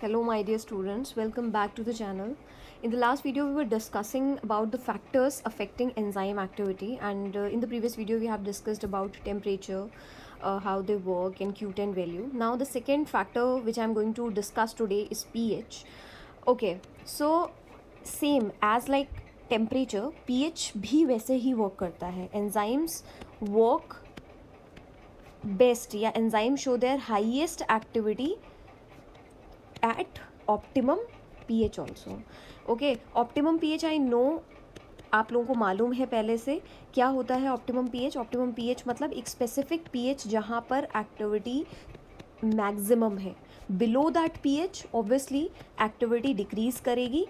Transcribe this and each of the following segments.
Hello my dear students, welcome back to the channel. In the last video we were discussing about the factors affecting enzyme activity and uh, in the previous video we have discussed about temperature, uh, how they work and Q10 value. Now the second factor which I am going to discuss today is pH. Okay, so same as like temperature, pH भी वैसे ही work करता है. Enzymes work best या enzyme show their highest activity at optimum pH also. Okay optimum pH I know आप लोगों को मालूम है पहले से क्या होता है ऑप्टिमम पीएच ऑप्टिमम पीएच मतलब एक स्पेसिफिक पीएच जहाँ पर एक्टिविटी मैक्सिमम है। Below that pH obviously activity decrease करेगी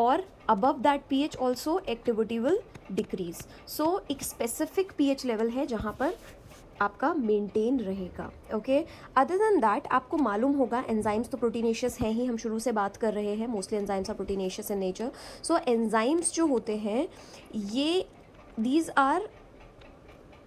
और above that pH also activity will decrease so एक स्पेसिफिक पीएच लेवल है जहाँ पर आपका मेंटेन रहेगा ओके अदर देन दैट आपको मालूम होगा एंजाइम्स तो प्रोटीनेशियस हैं ही, हम शुरू से बात कर रहे हैं mostly enzymes are proteinaceous in nature so enzymes जो होते हैं, ये these are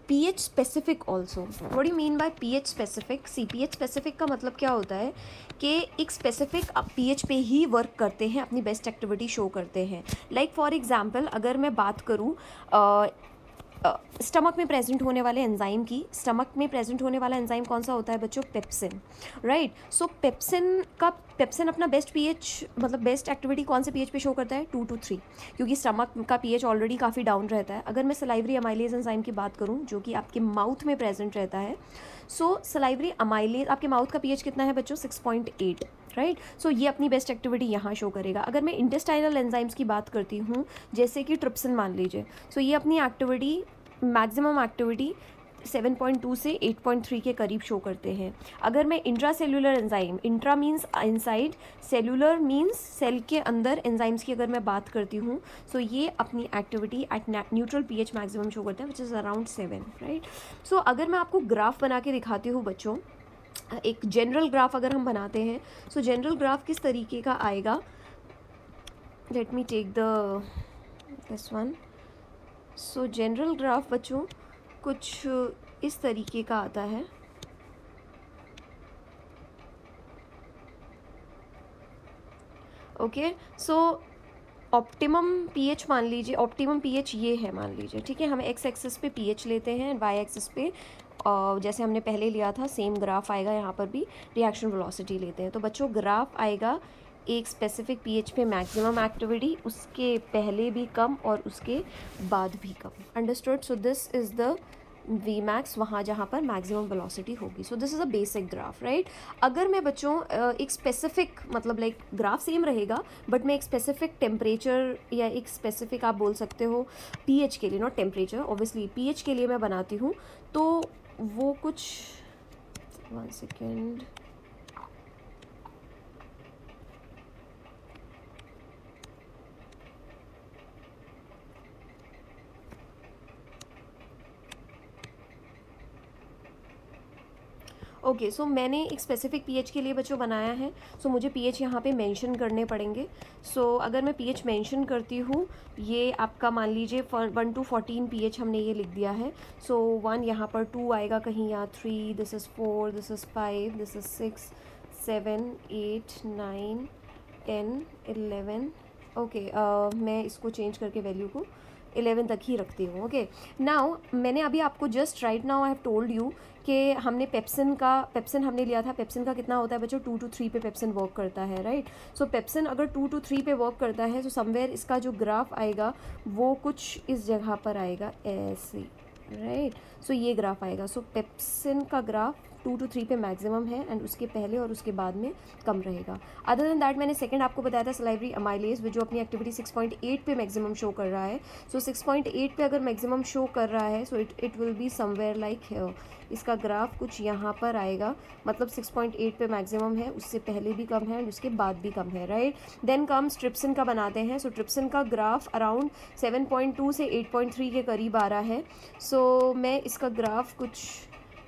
P H specific also what you mean by P H specific see P H specific का मतलब क्या होता है कि एक स्पेसिफिक पी एच पे ही वर्क करते हैं, अपनी बेस्ट एक्टिविटी शो करते हैं. लाइक फॉर एग्ज़ाम्पल अगर मैं बात करूँ स्टमक में प्रेजेंट होने वाले एंजाइम की स्टमक में प्रेजेंट होने वाला एंजाइम कौन सा होता है बच्चों? पेप्सिन राइट सो पेप्सिन का पेप्सिन अपना बेस्ट पीएच मतलब बेस्ट एक्टिविटी कौन से पीएच पे शो करता है? टू टू थ्री क्योंकि स्टमक का पीएच ऑलरेडी काफ़ी डाउन रहता है। अगर मैं सलाइवरी अमाइलेज एंजाइम की बात करूँ, जो कि आपके माउथ में प्रेजेंट रहता है सो सलाइवरी अमाइलेज आपके माउथ का पीएच कितना है बच्चों? Six point eight right so ये अपनी बेस्ट एक्टिविटी यहाँ शो करेगा। अगर मैं इंटेस्टाइनल एंजाइम्स की बात करती हूँ, जैसे कि ट्रिप्सन मान लीजिए सो so ये अपनी एक्टिविटी मैक्सिमम एक्टिविटी 7.2 से 8.3 के करीब शो करते हैं। अगर मैं intra cellular enzyme intra means inside cellular means cell के अंदर एंजाइम्स की अगर मैं बात करती हूँ सो so ये अपनी activity at neutral pH maximum show करता है which is around seven right so अगर मैं आपको ग्राफ बना के दिखाती हूँ बच्चों, एक जनरल ग्राफ अगर हम बनाते हैं सो जनरल ग्राफ किस तरीके का आएगा? Let me take this one so general graph बच्चों, कुछ, इस तरीके का आता है। ओके सो ऑप्टिमम पीएच मान लीजिए ऑप्टिमम पीएच ये है मान लीजिए, ठीक है? हम एक्स एक्सिस पे पीएच लेते हैं वाई एक्सिस पे, और जैसे हमने पहले लिया था सेम ग्राफ आएगा यहाँ पर भी रिएक्शन वेलोसिटी लेते हैं। तो बच्चों ग्राफ आएगा एक स्पेसिफिक पीएच पे मैक्सिमम एक्टिविटी उसके पहले भी कम और उसके बाद भी कम। Understood so this is the V max वहाँ जहाँ पर मैक्सिमम वेलोसिटी होगी। So this is a basic graph right अगर मैं बच्चों एक स्पेसिफिक मतलब लाइक ग्राफ सेम रहेगा बट मैं एक स्पेसिफिक टेम्परेचर या एक स्पेसिफिक आप बोल सकते हो पीएच के लिए नॉट टेम्परेचर ऑब्वियसली पीएच के लिए मैं बनाती हूँ। तो वो कुछ वन सेकेंड ओके सो मैंने एक स्पेसिफिक पीएच के लिए बच्चों बनाया है सो so, मुझे पीएच यहाँ पे मेंशन करने पड़ेंगे। सो so, अगर मैं पीएच मेंशन करती हूँ ये आपका मान लीजिए वन टू फोर्टीन पीएच हमने ये लिख दिया है। सो so, वन यहाँ पर टू आएगा कहीं यहाँ three this is four this is five this is six seven eight nine ten eleven okay मैं इसको चेंज करके वैल्यू को इलेवन तक ही रखती हूँ ओके नाउ मैंने अभी आपको just right now I have told you कि हमने पेप्सिन का पेप्सिन हमने लिया था। पेप्सिन का कितना होता है बच्चों? टू टू थ्री पे पेप्सिन वर्क करता है राइट सो पेप्सिन अगर टू टू थ्री पे वर्क करता है तो समवेयर इसका जो ग्राफ आएगा, वो कुछ इस जगह पर आएगा, ऐसे राइट सो ये ग्राफ आएगा। सो पेप्सिन का ग्राफ टू टू थ्री पे मैक्सिमम है एंड उसके पहले और उसके बाद में कम रहेगा। अदर देन दैट मैंने सेकंड आपको बताया था सलाइवरी अमाइलेज जो अपनी एक्टिविटी 6.8 पे मैक्सिमम शो कर रहा है। सो so 6.8 पे अगर मैक्सिमम शो कर रहा है so it it will be somewhere like इसका ग्राफ कुछ यहाँ पर आएगा। मतलब 6.8 पे मैक्सिमम है उससे पहले भी कम है एंड उसके बाद भी कम है राइट देन कम ट्रिप्सन का बनाते हैं। सो so, ट्रिप्सन का ग्राफ अराउंड 7.2 से 8.3 के करीब आ रहा है। सो so, मैं इसका ग्राफ कुछ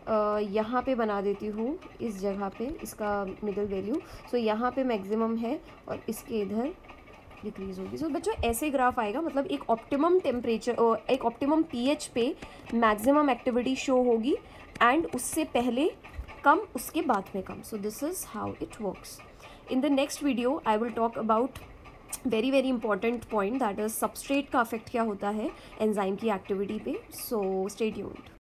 यहाँ पे बना देती हूँ इस जगह पे इसका मिडल वैल्यू सो यहाँ पे मैक्सिमम है और इसके इधर डिक्रीज होगी. सो so, बच्चों ऐसे ग्राफ आएगा मतलब एक ऑप्टिमम टेम्परेचर एक ऑप्टिमम पीएच पे मैक्सिमम एक्टिविटी शो होगी एंड उससे पहले कम उसके बाद में कम. So this is how it works in the next video I will talk about very very important point that is substrate का अफेक्ट क्या होता है एंजाइम की एक्टिविटी पे. So stay tuned